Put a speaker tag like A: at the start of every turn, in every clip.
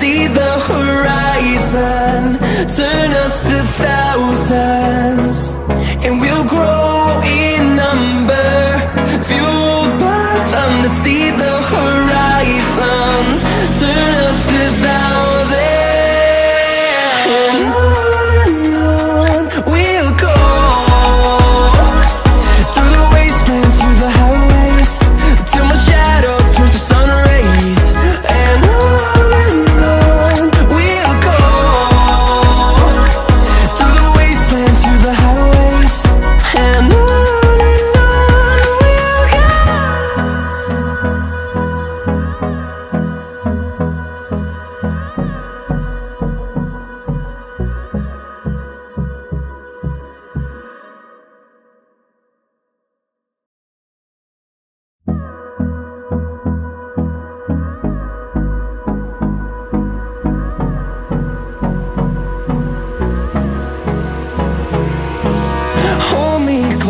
A: see the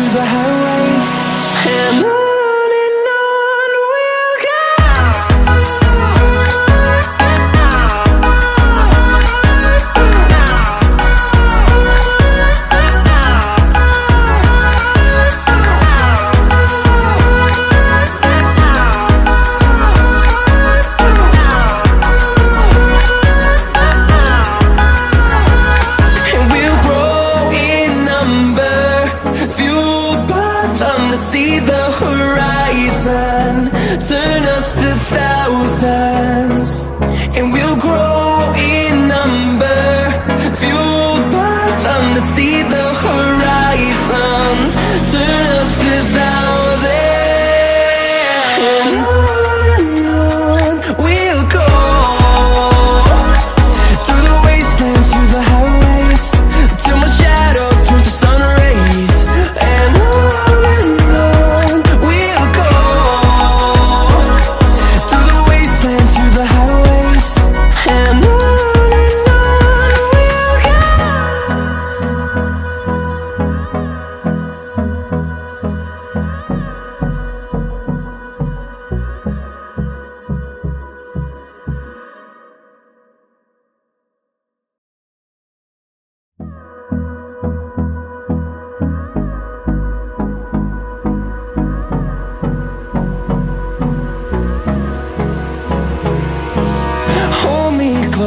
A: through the house. see the horizon.